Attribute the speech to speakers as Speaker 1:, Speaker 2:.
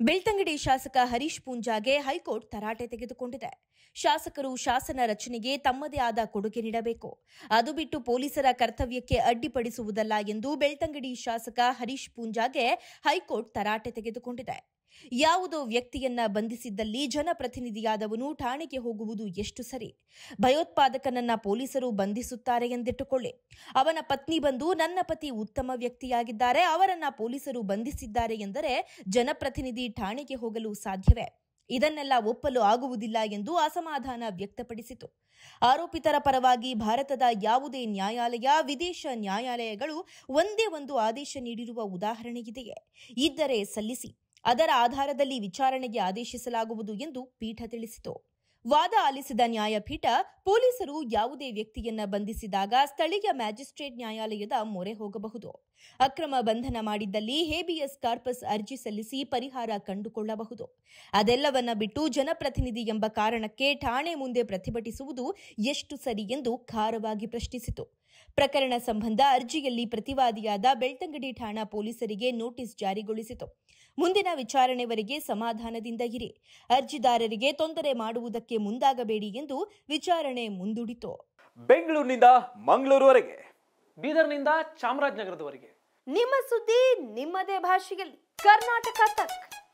Speaker 1: ಬೆಳ್ತಂಗಡಿ ಶಾಸಕ ಹರೀಶ್ ಪೂಂಜಾಗೆ ಹೈಕೋರ್ಟ್ ತರಾಟೆ ತೆಗೆದುಕೊಂಡಿದೆ. ಶಾಸಕರು ಶಾಸನ ರಚನೆಗೆ ತಮ್ಮದೇ ಆದ ಕೊಡುಗೆ ನೀಡಬೇಕು. ಅದು ಬಿಟ್ಟು ಪೊಲೀಸರ ಕರ್ತವ್ಯಕ್ಕೆ ಅಡ್ಡಿಪಡಿಸುವುದಲ್ಲ ಎಂದು ಬೆಳ್ತಂಗಡಿ ಶಾಸಕ ಹರೀಶ್ ಪೂಂಜಾಗೆ ಹೈಕೋರ್ಟ್ ತರಾಟೆ ತೆಗೆದುಕೊಂಡಿದೆ. ಯಾವುದೋ ವ್ಯಕ್ತಿಯನ್ನ ಬಂಧಿಸಿದ್ದಲ್ಲಿ ಜನಪ್ರತಿನಿಧಿಯಾದವನು ಠಾಣೆಗೆ ಹೋಗುವುದು ಎಷ್ಟು ಸರಿ? ಭಯೋತ್ಪಾದಕನನ್ನ ಪೊಲೀಸರು ಬಂಧಿಸುತ್ತಾರೆ ಎಂದಿಟ್ಟುಕೊಳ್ಳಿ. ಅವನ ಪತ್ನಿ ಬಂದು ನನ್ನ ಪತಿ ಉತ್ತಮ ವ್ಯಕ್ತಿಯಾಗಿದ್ದಾರೆ, ಅವರನ್ನ ಪೊಲೀಸರು ಬಂಧಿಸಿದ್ದಾರೆ ಎಂದರೆ ಜನಪ್ರತಿನಿಧಿ ಠಾಣೆಗೆ ಹೋಗಲು ಸಾಧ್ಯವೇ? ಇದನ್ನೆಲ್ಲ ಒಪ್ಪಲು ಆಗುವುದಿಲ್ಲ ಎಂದು ಅಸಮಾಧಾನ ವ್ಯಕ್ತಪಡಿಸಿತು. ಆರೋಪಿತರ ಪರವಾಗಿ ಭಾರತದ ಯಾವುದೇ ನ್ಯಾಯಾಲಯ, ವಿದೇಶ ನ್ಯಾಯಾಲಯಗಳು ಒಂದೇ ಒಂದು ಆದೇಶ ನೀಡಿರುವ ಉದಾಹರಣೆಯಿದೆಯೇ? ಇದ್ದರೆ ಸಲ್ಲಿಸಿ. ಅದರ ಆಧಾರದಲ್ಲಿ ವಿಚಾರಣೆಗೆ ಆದೇಶಿಸಲಾಗುವುದು ಎಂದು ಪೀಠ ತಿಳಿಸಿತು. ವಾದ ಆಲಿಸಿದ ನ್ಯಾಯಪೀಠ ಪೊಲೀಸರು ಯಾವುದೇ ವ್ಯಕ್ತಿಯನ್ನ ಬಂಧಿಸಿದಾಗ ಸ್ಥಳೀಯ ಮ್ಯಾಜಿಸ್ಟ್ರೇಟ್ ನ್ಯಾಯಾಲಯದ ಮೊರೆ ಹೋಗಬಹುದು. ಅಕ್ರಮ ಬಂಧನ ಮಾಡಿದ್ದಲ್ಲಿ ಹೇಬಿಯಸ್ ಕಾರ್ಪಸ್ ಅರ್ಜಿ ಸಲ್ಲಿಸಿ ಪರಿಹಾರ ಕಂಡುಕೊಳ್ಳಬಹುದು. ಅದೆಲ್ಲವನ್ನ ಬಿಟ್ಟು ಜನಪ್ರತಿನಿಧಿ ಎಂಬ ಕಾರಣಕ್ಕೆ ಠಾಣೆ ಮುಂದೆ ಪ್ರತಿಭಟಿಸುವುದು ಎಷ್ಟು ಸರಿ ಎಂದು ಖಾರವಾಗಿ ಪ್ರಶ್ನಿಸಿತು. ಪ್ರಕರಣ ಸಂಬಂಧ ಅರ್ಜಿಯಲ್ಲಿ ಪ್ರತಿವಾದಿಯಾದ ಬೆಳ್ತಂಗಡಿ ಠಾಣಾ ಪೊಲೀಸರಿಗೆ ನೋಟಿಸ್ ಜಾರಿಗೊಳಿಸಿತು. ಮುಂದಿನ ವಿಚಾರಣೆವರೆಗೆ ಸಮಾಧಾನದಿಂದ ಇರಿ. ಅರ್ಜಿದಾರರಿಗೆ ತೊಂದರೆ ಮಾಡುವುದಕ್ಕೆ ಮುಂದಾಗಬೇಡಿ ಎಂದು ವಿಚಾರಣೆ ಮುಂದೂಡಿತು.
Speaker 2: ಬೆಂಗಳೂರಿನಿಂದ ಮಂಗಳೂರುವರೆಗೆ
Speaker 3: ಬೀದರ್ನಿಂದ ಚಾಮರಾಜನಗರದವರೆಗೆ.
Speaker 1: ನಿಮ್ಮ ಸುದ್ದಿ ನಿಮ್ಮದೇ ಭಾಷೆಯಲ್ಲಿ. ಕರ್ನಾಟಕ ತಕ್.